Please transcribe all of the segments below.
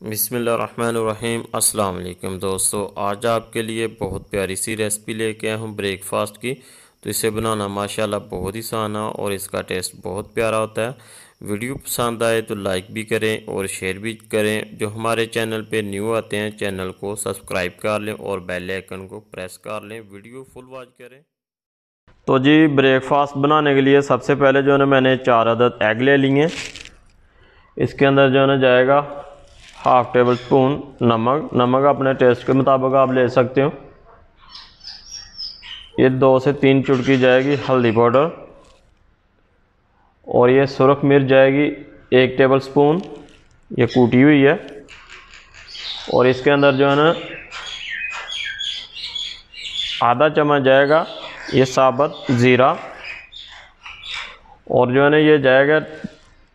बिसमीम वालेकुम दोस्तों, आज आपके लिए बहुत प्यारी सी रेसिपी लेके आया हूँ ब्रेकफास्ट की। तो इसे बनाना माशाल्लाह बहुत ही आसान है और इसका टेस्ट बहुत प्यारा होता है। वीडियो पसंद आए तो लाइक भी करें और शेयर भी करें। जो हमारे चैनल पे न्यू आते हैं, चैनल को सब्सक्राइब कर लें और बेल आइकन को प्रेस कर लें। वीडियो फुल वॉच करें। तो जी, ब्रेकफास्ट बनाने के लिए सबसे पहले जो है मैंने चार अदद एग ले लिए इसके अंदर जो है ना जाएगा हाफ़ टेबल स्पून नमक नमक अपने टेस्ट के मुताबिक आप ले सकते हो। ये दो से तीन चुटकी जाएगी हल्दी पाउडर और ये सुरख मिर्च जाएगी एक टेबल स्पून ये कूटी हुई है और इसके अंदर जो है ना आधा चम्मच जाएगा ये साबत ज़ीरा और जो है ना ये जाएगा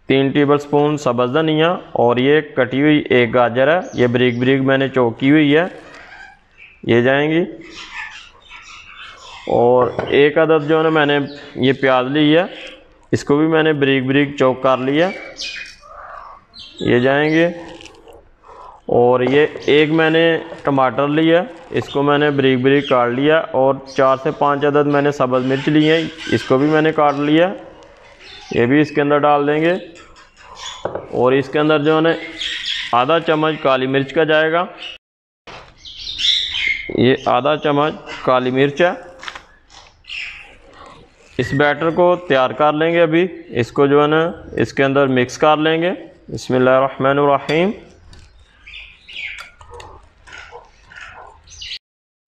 तीन टेबल स्पून सब्ज़ धनिया और ये कटी हुई एक गाजर है। ये ब्रिक ब्रिक मैंने चौकी हुई है। ये जाएँगी। और एक अदद जो है मैंने ये प्याज ली है। इसको भी मैंने ब्रिक ब्रिक चौक कर लिया ये जाएँगे। और ये एक मैंने टमाटर लिया इसको मैंने ब्रिक ब्रिक काट लिया और चार से पाँच अदद मैंने सब्ज़ मिर्च ली है। इसको भी मैंने काट लिया ये भी इसके अंदर डाल देंगे। और इसके अंदर जो है आधा चम्मच काली मिर्च का जाएगा। ये आधा चम्मच काली मिर्च है। इस बैटर को तैयार कर लेंगे अभी। इसको जो है ना, इसके अंदर मिक्स कर लेंगे। बसमीम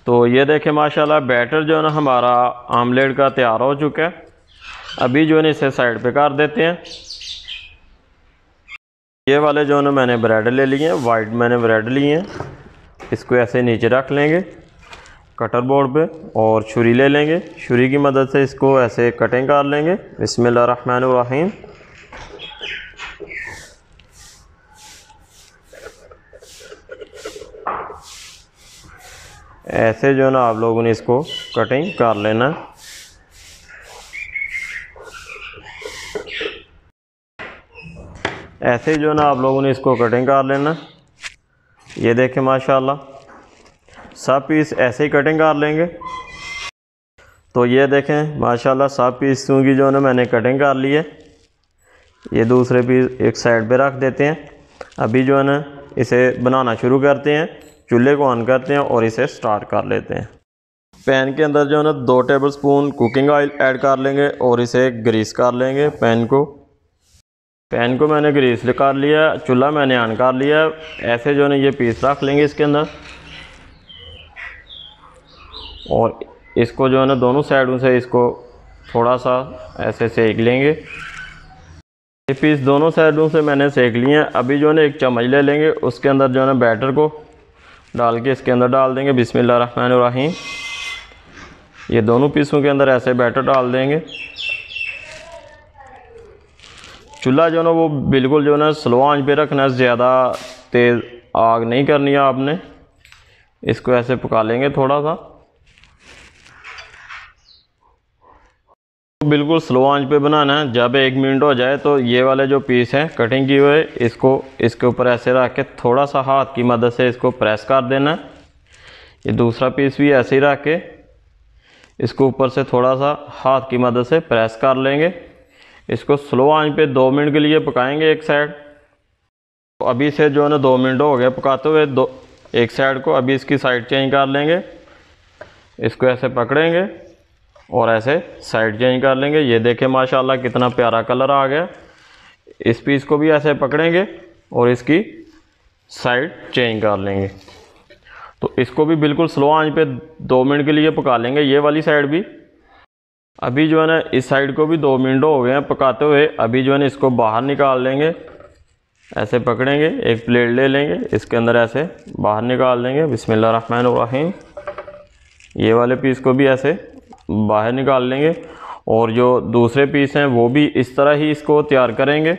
तो ये देखें, माशाल्लाह, बैटर जो है ना, हमारा आमलेट का तैयार हो चुका है। अभी जो है इसे साइड पे कर देते हैं। ये वाले जो है मैंने ब्रेड ले लिए हैं, वाइट मैंने ब्रेड लिए हैं। इसको ऐसे नीचे रख लेंगे, कटर बोर्ड पे, और छुरी ले लेंगे। छुरी की मदद से इसको ऐसे कटिंग कर लेंगे। बिस्मिल्लाहिर्रहमानिर्रहीम। ऐसे जो है ना आप लोगों ने इसको कटिंग कर लेना। ऐसे ही जो ना, आप लोगों ने इसको कटिंग कर लेना। ये देखें, माशाल्लाह, सब पीस ऐसे ही कटिंग कर लेंगे। तो ये देखें, माशाल्लाह, सब पीसों की जो है मैंने कटिंग कर ली है। ये दूसरे पीस एक साइड पे रख देते हैं। अभी जो है ना, इसे बनाना शुरू करते हैं, चूल्हे को ऑन करते हैं और इसे स्टार्ट कर लेते हैं। पैन के अंदर जो है ना, दो tablespoon cooking oil add कर लेंगे और इसे ग्रीस कर लेंगे पैन को। पैन को मैंने ग्रीस कर लिया, चूल्हा मैंने ऑन कर लिया। ऐसे जो है ये पीस रख लेंगे इसके अंदर। और इसको जो है ना, दोनों साइडों से इसको थोड़ा सा ऐसे सेक लेंगे। ये पीस दोनों साइडों से मैंने सेक लिए हैं। अभी जो है ना, एक चम्मच ले लेंगे। उसके अंदर जो है ना, बैटर को डाल के इसके अंदर डाल देंगे। बिस्मिल्लाहिर्रहमानिर्रहीम ये दोनों पीसों के अंदर ऐसे बैटर डाल देंगे। चूल्हा जो है ना वो बिल्कुल जो है ना स्लो आँच पे रखना है, ज़्यादा तेज़ आग नहीं करनी है आपने। इसको ऐसे पका लेंगे थोड़ा सा। बिल्कुल स्लो आँच पे बनाना है। जब एक मिनट हो जाए तो ये वाले जो पीस हैं कटिंग की हुए, इसको, इसके ऊपर ऐसे रख के थोड़ा सा हाथ की मदद से इसको प्रेस कर देना है। ये दूसरा पीस भी ऐसे ही रख के इसको ऊपर से थोड़ा सा हाथ की मदद से प्रेस कर लेंगे। इसको स्लो आँच पे दो मिनट के लिए पकाएँगे एक साइड तो अभी से जो है ना दो मिनट हो गए पकाते हुए, दो एक साइड को अभी इसकी साइड चेंज कर लेंगे। इसको ऐसे पकड़ेंगे और ऐसे साइड चेंज कर लेंगे। ये देखें माशाल्लाह कितना प्यारा कलर आ गया। इस पीस को भी ऐसे पकड़ेंगे और इसकी साइड चेंज कर लेंगे। तो इसको भी बिल्कुल स्लो आँच पे दो मिनट के लिए पका लेंगे। ये वाली साइड भी अभी जो है ना, इस साइड को भी दो मिनट हो गए हैं पकाते हुए। अभी जो है ना, इसको बाहर निकाल लेंगे। ऐसे पकड़ेंगे, एक प्लेट ले लेंगे, इसके अंदर ऐसे बाहर निकाल देंगे। बिस्मिल्लाहिर्रहमानिर्रहीम। ये वाले पीस को भी ऐसे बाहर निकाल लेंगे और जो दूसरे पीस हैं, वो भी इस तरह ही इसको तैयार करेंगे।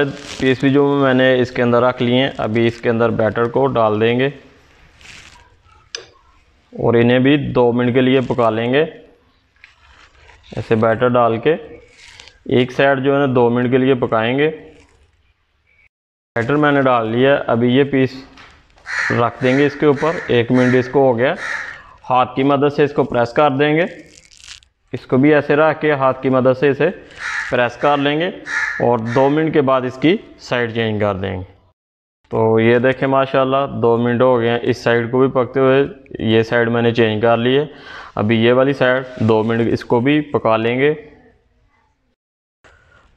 पीस भी जो मैंने इसके अंदर रख लिए हैं, अभी इसके अंदर बैटर को डाल देंगे और इन्हें भी दो मिनट के लिए पका लेंगे। ऐसे बैटर डाल के एक साइड जो है ना दो मिनट के लिए पकाएँगे। बैटर मैंने डाल लिया अभी ये पीस रख देंगे इसके ऊपर। एक मिनट इसको हो गया। हाथ की मदद से इसको प्रेस कर देंगे। इसको भी ऐसे रख के हाथ की मदद से इसे प्रेस कर लेंगे और दो मिनट के बाद इसकी साइड चेंज कर देंगे। तो ये देखें, माशाल्लाह, दो मिनट हो गए हैं। इस साइड को भी पकते हुए, ये साइड मैंने चेंज कर ली है। अभी ये वाली साइड, दो मिनट इसको भी पका लेंगे।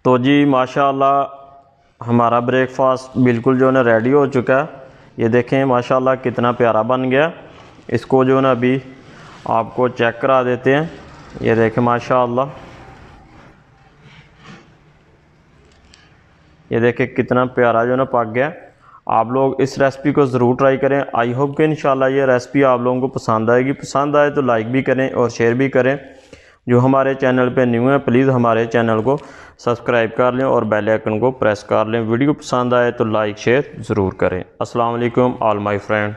तो जी, माशाल्लाह, हमारा ब्रेकफास्ट बिल्कुल जो है ना रेडी हो चुका है। ये देखें, माशाल्लाह, कितना प्यारा बन गया। इसको जो है ना अभी आपको चेक करा देते हैं। ये देखें, माशाल्लाह। ये देखें, कितना प्यारा जो है ना पक गया। आप लोग इस रेसिपी को ज़रूर ट्राई करें। आई होप कि इन ये रेसिपी आप लोगों को पसंद आएगी। पसंद आए तो लाइक भी करें और शेयर भी करें। जो हमारे चैनल पे न्यू है प्लीज़ हमारे चैनल को सब्सक्राइब कर लें और बेल आइकन को प्रेस कर लें। वीडियो पसंद आए तो लाइक शेयर ज़रूर करें। अस्सलाम ऑल माय फ्रेंड